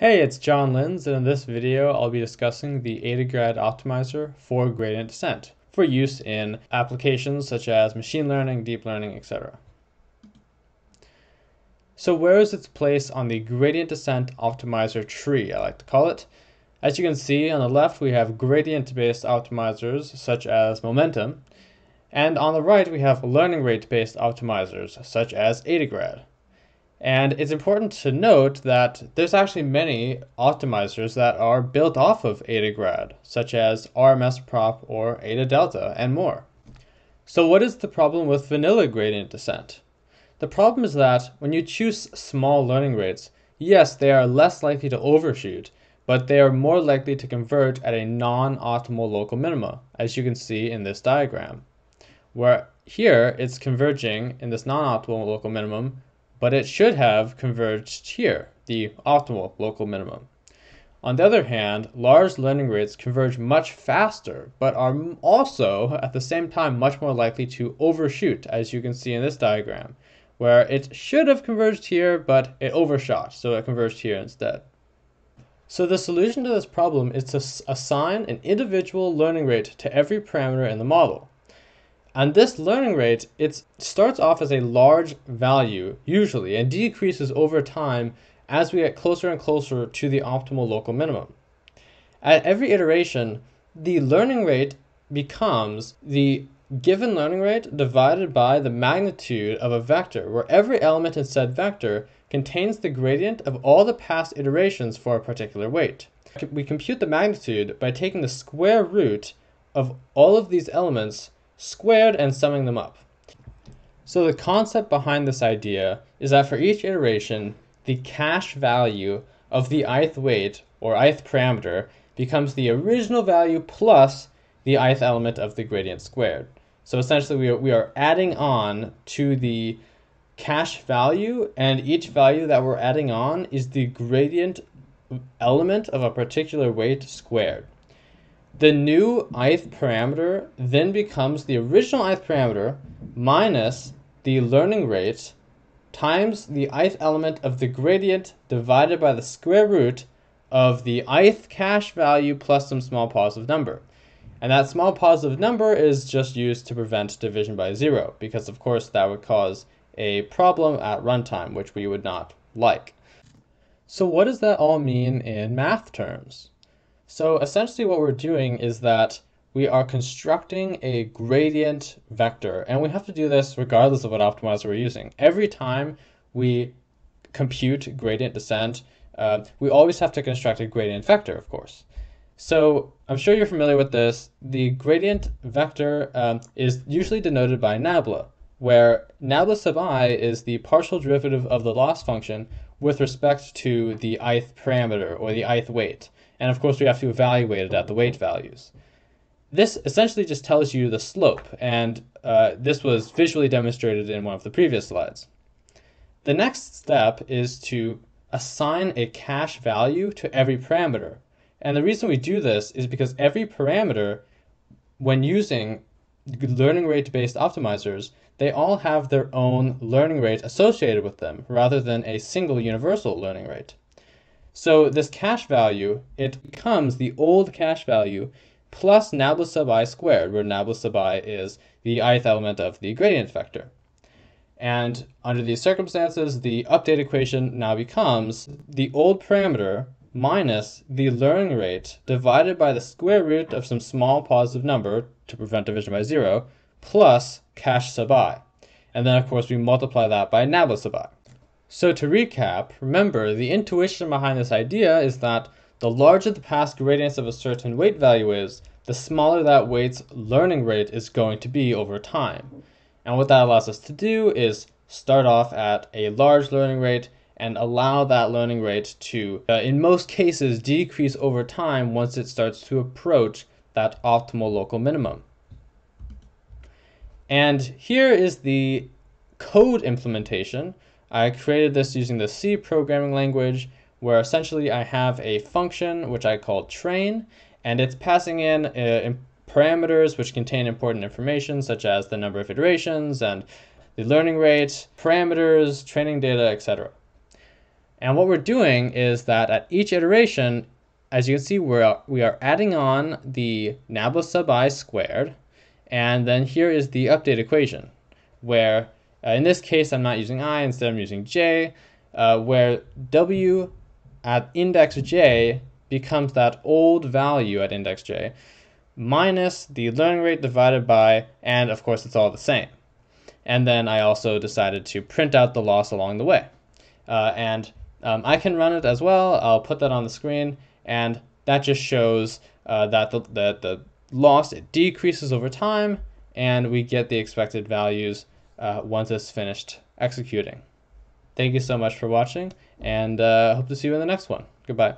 Hey, it's John Lins, and in this video I'll be discussing the Adagrad optimizer for gradient descent for use in applications such as machine learning, deep learning, etc. So where is its place on the gradient descent optimizer tree, I like to call it? As you can see on the left we have gradient-based optimizers such as Momentum, and on the right we have learning rate-based optimizers such as Adagrad. And it's important to note that there's actually many optimizers that are built off of Adagrad, such as RMS prop or Ada Delta and more. So what is the problem with vanilla gradient descent? The problem is that when you choose small learning rates, yes, they are less likely to overshoot, but they are more likely to converge at a non-optimal local minima, as you can see in this diagram, where here it's converging in this non-optimal local minimum but it should have converged here, the optimal local minimum. On the other hand, large learning rates converge much faster, but are also at the same time much more likely to overshoot, as you can see in this diagram, where it should have converged here, but it overshot, so it converged here instead. So the solution to this problem is to assign an individual learning rate to every parameter in the model. And this learning rate, it starts off as a large value, usually, and decreases over time as we get closer and closer to the optimal local minimum. At every iteration, the learning rate becomes the given learning rate divided by the magnitude of a vector, where every element in said vector contains the gradient of all the past iterations for a particular weight. We compute the magnitude by taking the square root of all of these elements squared and summing them up. So the concept behind this idea is that for each iteration, the cache value of the ith weight or ith parameter becomes the original value plus the ith element of the gradient squared. So essentially we are, we are adding on to the cache value and each value that we're adding on is the gradient element of a particular weight squared. The new ith parameter then becomes the original ith parameter minus the learning rate times the ith element of the gradient divided by the square root of the ith cache value plus some small positive number. And that small positive number is just used to prevent division by zero, because of course that would cause a problem at runtime, which we would not like. So what does that all mean in math terms? So essentially what we're doing is that we are constructing a gradient vector, and we have to do this regardless of what optimizer we're using. Every time we compute gradient descent, uh, we always have to construct a gradient vector, of course. So I'm sure you're familiar with this. The gradient vector um, is usually denoted by nabla, where nabla sub i is the partial derivative of the loss function with respect to the ith parameter or the ith weight. And of course, we have to evaluate it at the weight values. This essentially just tells you the slope, and uh, this was visually demonstrated in one of the previous slides. The next step is to assign a cache value to every parameter. And the reason we do this is because every parameter, when using learning rate based optimizers, they all have their own learning rate associated with them rather than a single universal learning rate. So this cache value, it becomes the old cache value plus nabla sub i squared, where nabla sub i is the ith element of the gradient vector. And under these circumstances, the update equation now becomes the old parameter minus the learning rate divided by the square root of some small positive number to prevent division by zero plus cache sub i. And then of course we multiply that by nabla sub i. So to recap, remember the intuition behind this idea is that the larger the past gradients of a certain weight value is, the smaller that weight's learning rate is going to be over time. And what that allows us to do is start off at a large learning rate and allow that learning rate to, uh, in most cases, decrease over time once it starts to approach that optimal local minimum. And here is the code implementation I created this using the C programming language where essentially I have a function which I call train and it's passing in, uh, parameters which contain important information such as the number of iterations and the learning rate, parameters, training data, etc. And what we're doing is that at each iteration, as you can see, we're, we are adding on the nabla sub i squared. And then here is the update equation, where uh, in this case, I'm not using i, instead I'm using j, uh, where w at index j becomes that old value at index j minus the learning rate divided by, and of course it's all the same. And then I also decided to print out the loss along the way. Uh, and um, I can run it as well. I'll put that on the screen, and that just shows uh, that the, the, the loss it decreases over time, and we get the expected values uh, once it's finished executing. Thank you so much for watching, and uh, hope to see you in the next one. Goodbye.